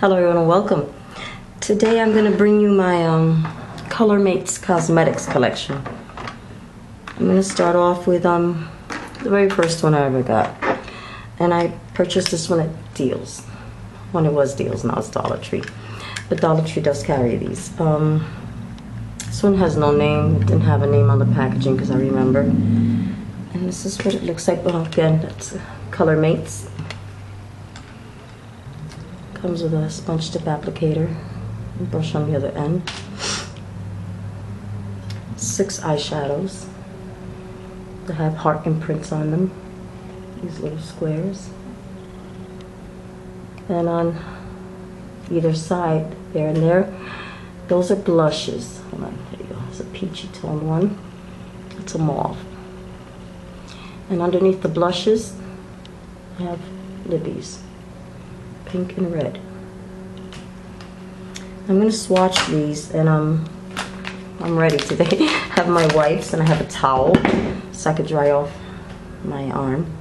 Hello everyone and welcome. Today I'm going to bring you my um, Color Mates Cosmetics collection. I'm going to start off with um, the very first one I ever got. And I purchased this one at Deals. When it was Deals, now it's Dollar Tree. But Dollar Tree does carry these. Um, this one has no name. It didn't have a name on the packaging because I remember. And this is what it looks like. Well, again, that's Color Mates. Comes with a sponge tip applicator. Brush on the other end. Six eyeshadows. They have heart imprints on them. These little squares. And on either side, there and there, those are blushes. Hold on, there you go. It's a peachy tone one. It's a mauve. And underneath the blushes, I have lippies, pink and red. I'm gonna swatch these and um, I'm ready today. I have my wipes and I have a towel so I could dry off my arm.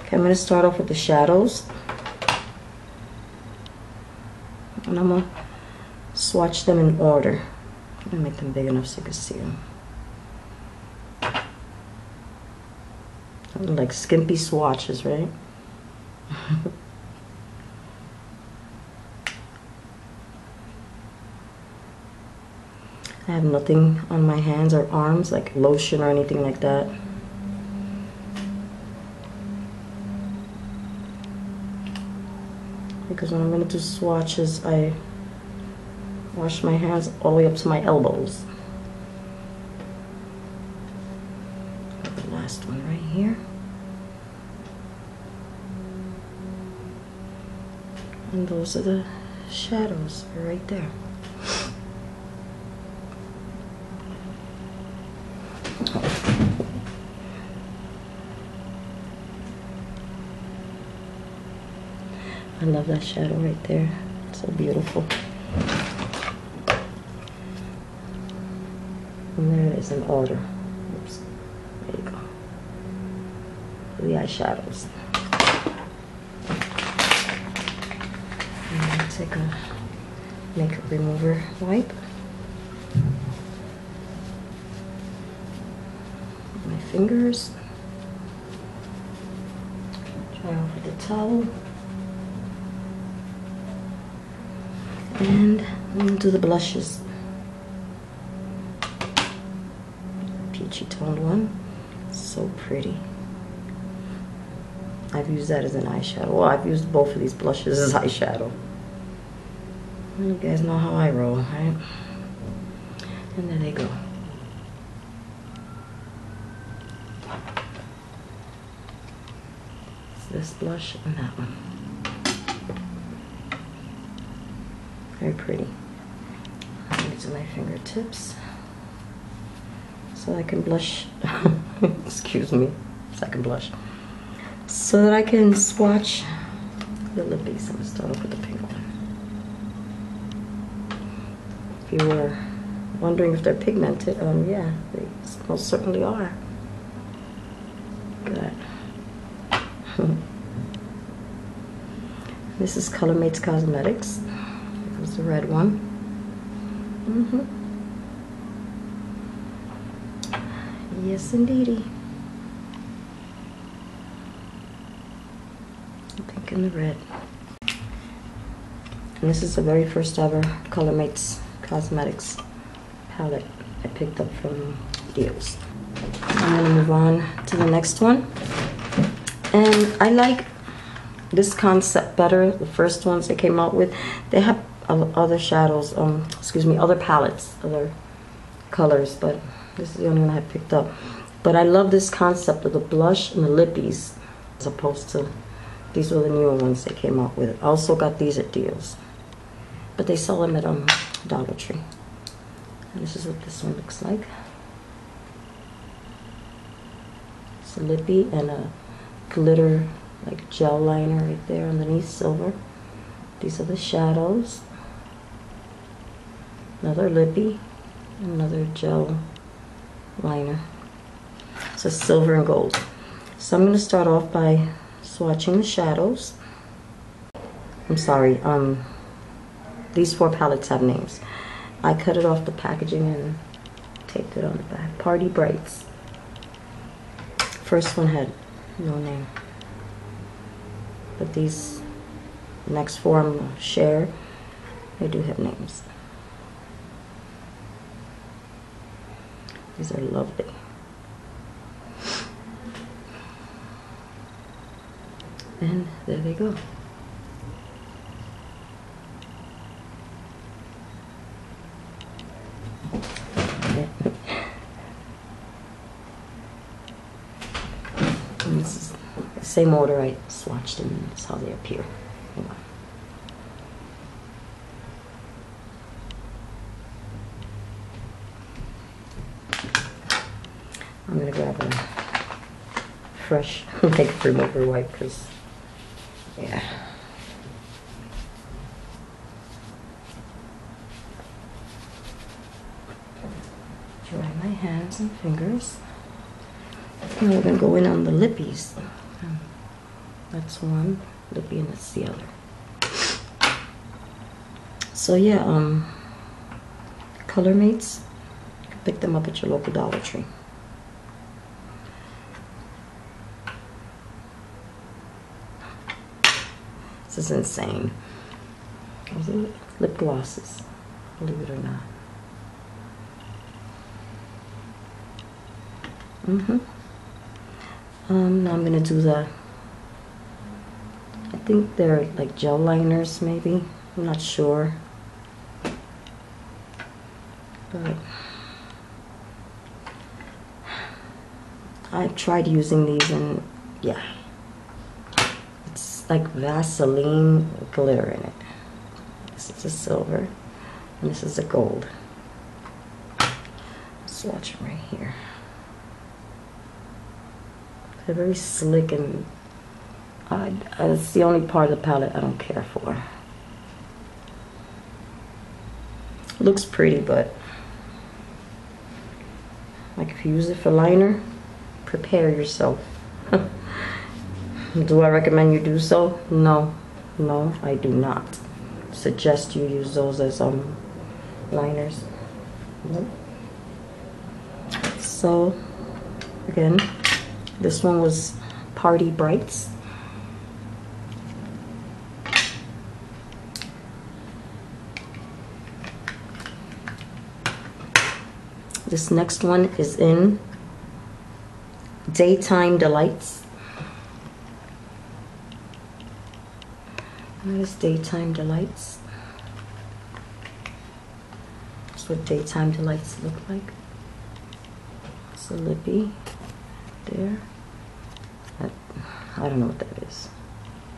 Okay, I'm gonna start off with the shadows. And I'm gonna swatch them in order. I'm gonna make them big enough so you can see them. Like skimpy swatches, right? I have nothing on my hands or arms, like lotion or anything like that. Because when I'm going to do swatches, I wash my hands all the way up to my elbows. The last one right here. And those are the shadows right there. I love that shadow right there. It's so beautiful. And there is in order. Oops. There you go. The eyeshadows. And take a makeup remover wipe. My fingers. Try with the towel. And to do the blushes. Peachy toned one. So pretty. I've used that as an eyeshadow. Well, I've used both of these blushes as eyeshadow. you guys know how I roll, right? And there they go. This blush and that one. Pretty. These are my fingertips. So I can blush, excuse me, So I can blush. So that I can swatch the lippies. I'm gonna start off with the pink one. If you were wondering if they're pigmented, um, yeah, they most certainly are. That. this is Color Mates The red one. Mm -hmm. Yes, indeedy. The pink and the red. And this is the very first ever Color Mates Cosmetics palette I picked up from Deals. I'm gonna move on to the next one. And I like this concept better. The first ones they came out with, they have other shadows, um, excuse me, other palettes, other colors, but this is the only one I picked up. But I love this concept of the blush and the lippies as opposed to these were the newer ones they came out with. I also got these at deals. But they sell them at um, Dollar Tree. And this is what this one looks like. It's a lippy and a glitter like gel liner right there underneath silver. These are the shadows another lippy, another gel liner. So silver and gold. So I'm going to start off by swatching the shadows. I'm sorry, um, these four palettes have names. I cut it off the packaging and taped it on the back. Party Brights. First one had no name. But these next four I'm gonna share, they do have names. These are lovely. And there they go. This is the same order I swatched them. How they appear. Hold on. I'm gonna grab a fresh makeup remover wipe because, yeah. Dry my hands and fingers. Now we're gonna go in on the lippies. That's one lippy and that's the other. So yeah, um, color mates. Pick them up at your local Dollar Tree. This is insane. Lip glosses, believe it or not. Mm-hmm. Um, now I'm gonna do the. I think they're like gel liners, maybe. I'm not sure. But I've tried using these and yeah. Like Vaseline glitter in it. This is a silver and this is a gold. Swatch them right here. They're very slick and I, uh, it's the only part of the palette I don't care for. Looks pretty, but like if you use it for liner, prepare yourself. do I recommend you do so? No, no, I do not. Suggest you use those as um liners. Nope. So again, this one was Party Brights. This next one is in Daytime Delights. That is Daytime Delights. That's what Daytime Delights look like. It's a lippy there. That, I don't know what that is.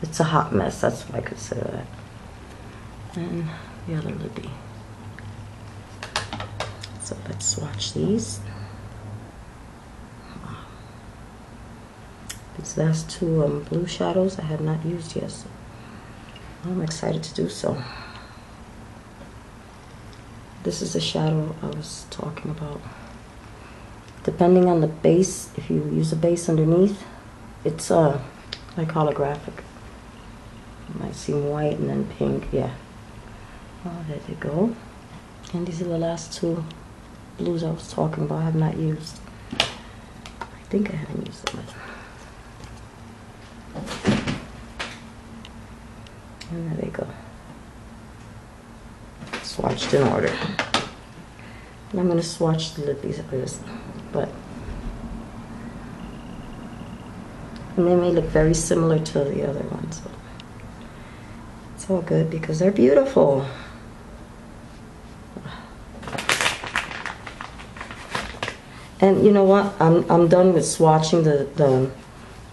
It's a hot mess. That's what I consider that. And the other lippy. So let's swatch these. These last two um, blue shadows I have not used yet, so I'm excited to do so. This is the shadow I was talking about. Depending on the base, if you use a base underneath, it's uh, like holographic. You might seem white and then pink, yeah. Oh, there they go. And these are the last two blues I was talking about I have not used. I think I haven't used them. And there they go. Swatched in order. And I'm going to swatch the lippies this, but and they may look very similar to the other ones. But it's all good because they're beautiful. And you know what? I'm I'm done with swatching the the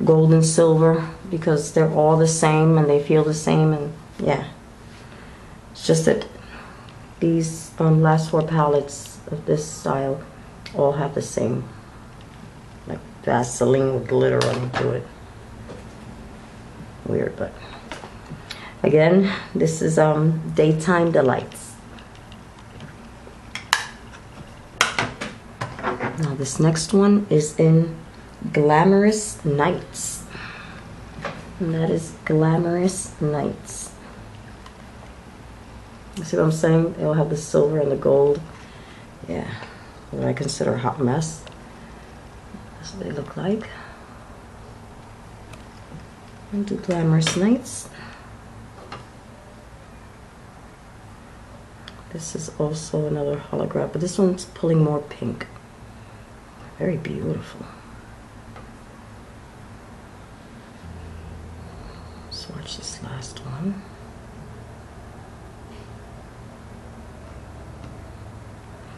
gold and silver because they're all the same and they feel the same and yeah. It's just that these um, last four palettes of this style all have the same like Vaseline with glitter onto it. Weird, but again, this is um Daytime Delights. Now this next one is in Glamorous Nights. And that is Glamorous Nights. You see what I'm saying? They'll have the silver and the gold. Yeah, what I consider a hot mess. That's what they look like. And do Glamorous Nights. This is also another holograph, but this one's pulling more pink. Very beautiful. Swatch this last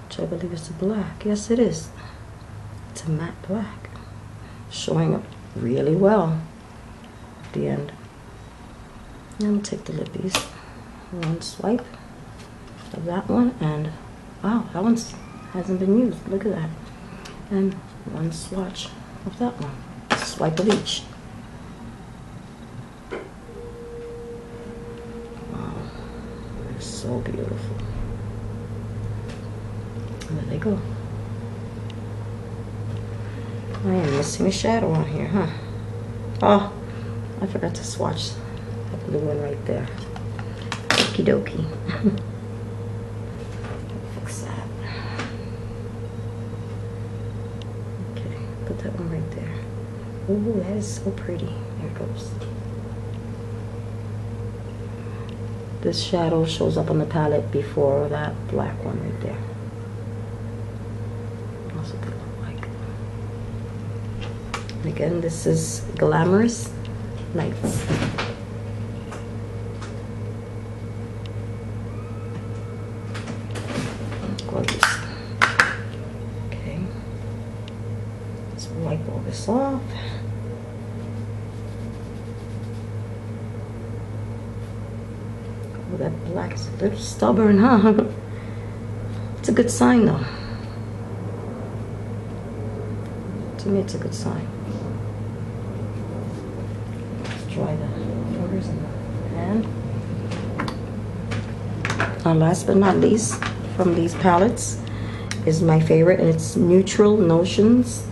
Which I believe is a black. Yes, it is. It's a matte black. Showing up really well at the end. Now I'm gonna take the lippies. One swipe of that one and wow, that one hasn't been used. Look at that. And one swatch of that one. Swipe of each. Wow, it's so beautiful. And there they go. I am missing a shadow on here, huh? Oh, I forgot to swatch that blue one right there. Okie dokie. Fix that. Okay, put that one right there. Ooh, that is so pretty. There it goes. This shadow shows up on the palette before that black one right there. What they look like. Again, this is Glamorous Nights. Gorgeous. Okay. Let's wipe all this off. Oh, that little stubborn, huh? It's a good sign, though. To me, it's a good sign. Let's dry the fingers in the hand. And last but not least, from these palettes, is my favorite, and it's Neutral Notions.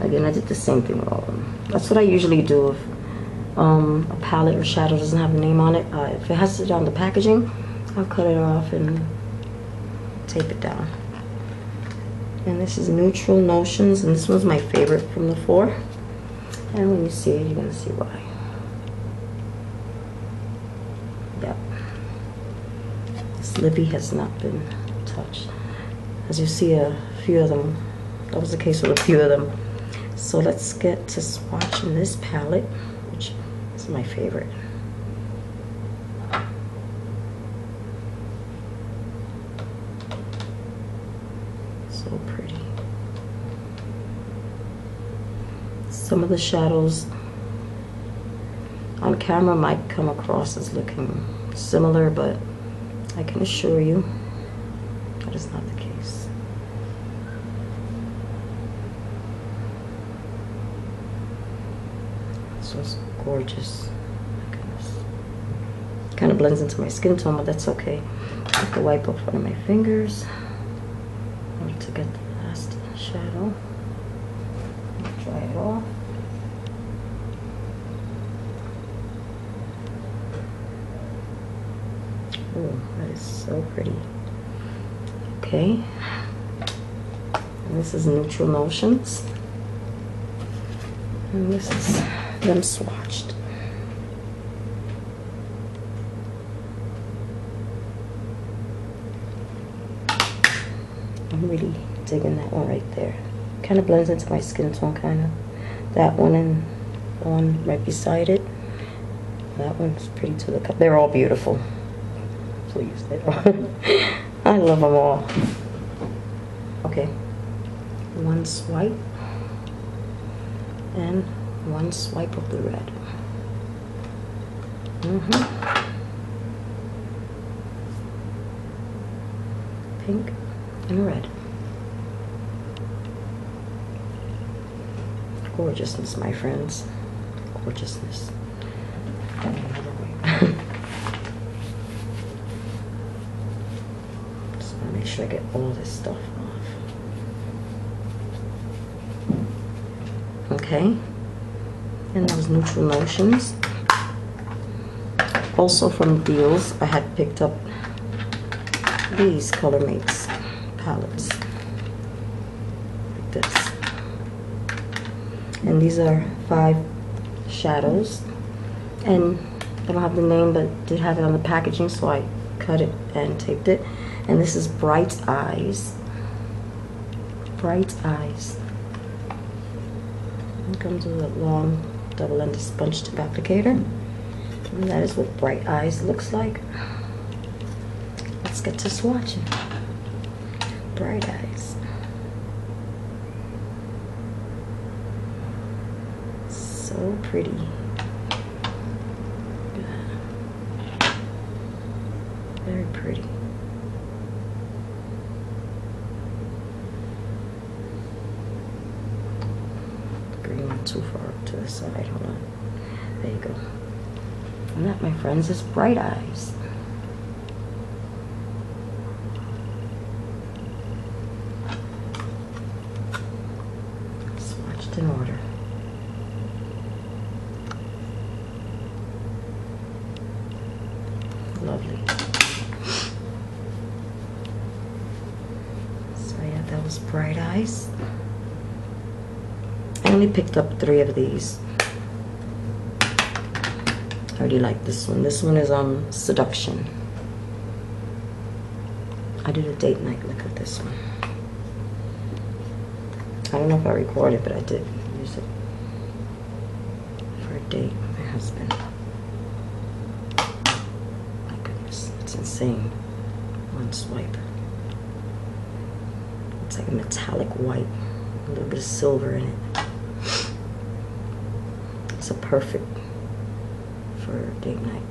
Again, I did the same thing with all of them. That's what I usually do um, a palette or shadow doesn't have a name on it. Uh, if it has it on the packaging, I'll cut it off and tape it down. And this is Neutral Notions, and this one's my favorite from the four. And when you see it, you're gonna see why. Yep. This lippy has not been touched. As you see, a few of them, that was the case with a few of them. So let's get to swatching this palette, is my favorite. So pretty. Some of the shadows on camera might come across as looking similar, but I can assure you that is not the case. Was gorgeous. Kind of blends into my skin tone, but that's okay. I have to wipe off one of my fingers to get the last shadow. Dry it off. Oh, that is so pretty. Okay. And this is Neutral Notions. And this is them swatched. I'm really digging that one right there. Kind of blends into my skin tone, kind of. That one and the one right beside it. That one's pretty to look. They're all beautiful. Please, they are. I love them all. Okay. One swipe. And one swipe of the red. Mm-hmm. Pink and red. Gorgeousness, my friends. Gorgeousness. Just want to make sure I get all this stuff off. Okay. And those neutral notions. also from Deals, I had picked up these Color Mates palettes. Like this. And these are five shadows. And I don't have the name, but did have it on the packaging, so I cut it and taped it. And this is Bright Eyes. Bright Eyes. It comes with a long double-ended sponge tip applicator. And that is what Bright Eyes looks like. Let's get to swatching. Bright Eyes. So pretty. Very pretty. Green one too far to the side. Hold on. There you go. And that, my friends, is Bright Eyes. Swatched in order. Lovely. So yeah, that Eyes. I only picked up three of these. I already like this one. This one is um Seduction. I did a date night look at this one. I don't know if I recorded, but I did use it for a date with my husband. My goodness, it's insane. One swipe. It's like a metallic white, a little bit of silver in it. It's a perfect for date night.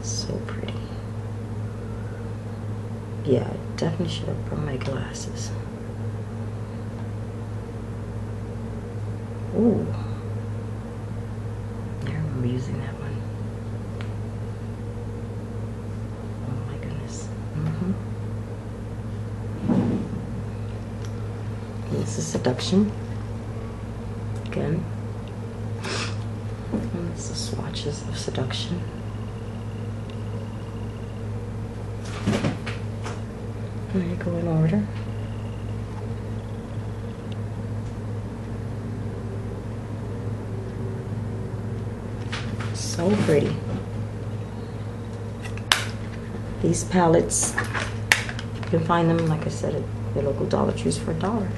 So pretty. Yeah, I definitely should have brought my glasses. Ooh. I remember using that one. Oh my goodness. Mm-hmm. This is seduction. Again. And this is swatches of seduction. There you go in order. So pretty. These palettes, you can find them, like I said, at your local Dollar Trees for a dollar.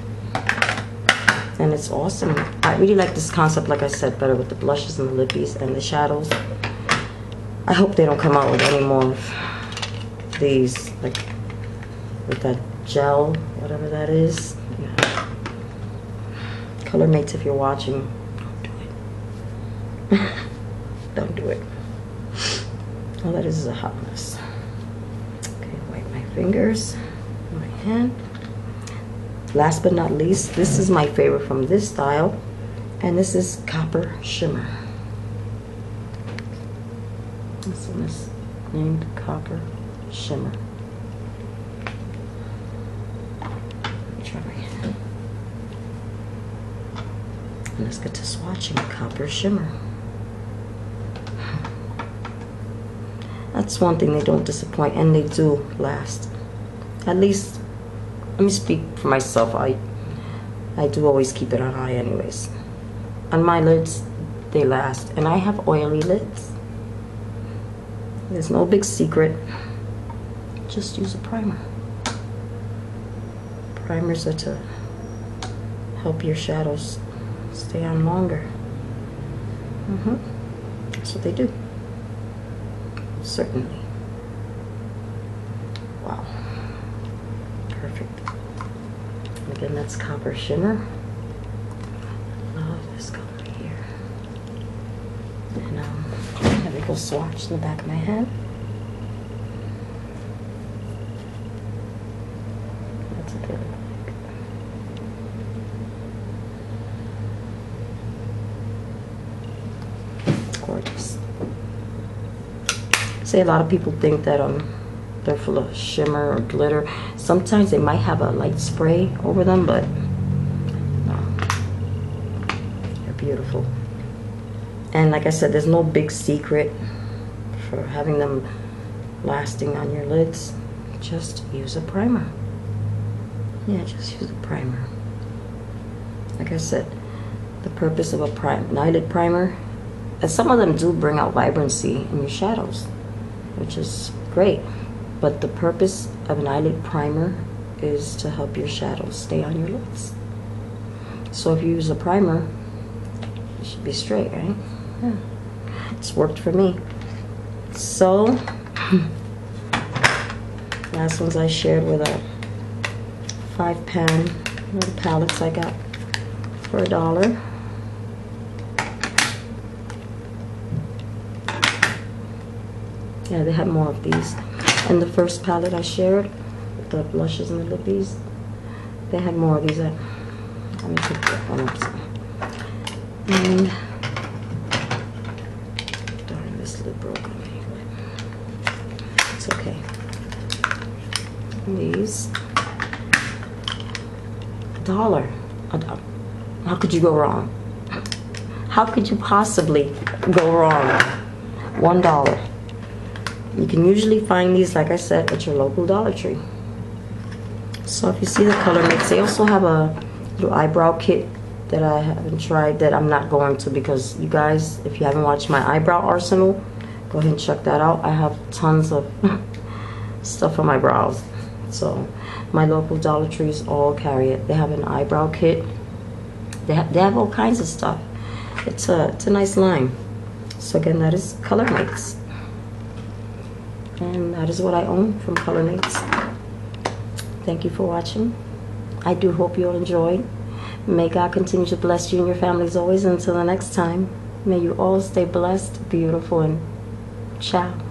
And it's awesome. I really like this concept, like I said, better with the blushes and the lippies and the shadows. I hope they don't come out with any more of these, like with that gel, whatever that is. Yeah. Color mates, if you're watching, don't do it. don't do it. All that is is a hot mess. Okay, wipe my fingers, my hand. Last but not least, this is my favorite from this style, and this is Copper Shimmer. This one is named Copper Shimmer. Let's get to swatching Copper Shimmer. That's one thing they don't disappoint, and they do last. At least, let me speak for myself. I, I do always keep it on high, anyways. On my lids, they last, and I have oily lids. There's no big secret. Just use a primer. Primers are to help your shadows stay on longer. Mm-hmm. That's what they do. Certainly. Wow. Perfect. And again, that's Copper Shimmer. Love this color here. And um, I have a little swatch in the back of my head. That's they look. Gorgeous. Say a lot of people think that um they're full of shimmer or glitter. Sometimes they might have a light spray over them, but no. They're beautiful. And like I said, there's no big secret for having them lasting on your lids. Just use a primer. Yeah, just use a primer. Like I said, the purpose of a prime, eyelid primer, and some of them do bring out vibrancy in your shadows, which is great. But the purpose of an eyelid primer is to help your shadows stay on your lids. So if you use a primer, it should be straight, right? Yeah. It's worked for me. So, last ones I shared with a five pan little palettes I got for a dollar. Yeah, they had more of these. And the first palette I shared, the blushes and the lippies, they had more of these. Uh, let me pick that one up. And darn, this lid broke. It's okay. These dollar. How could you go wrong? How could you possibly go wrong? One dollar. You can usually find these, like I said, at your local Dollar Tree. So if you see the color mix, they also have a little eyebrow kit that I haven't tried that I'm not going to because you guys, if you haven't watched my eyebrow arsenal, go ahead and check that out. I have tons of stuff on my brows. So my local Dollar Trees all carry it. They have an eyebrow kit. They have, they have all kinds of stuff. It's a, it's a nice line. So again, that is Color Mix. And that is what I own from Color Mates. Thank you for watching. I do hope you all enjoyed. May God continue to bless you and your families always. Until the next time, may you all stay blessed, beautiful, and ciao.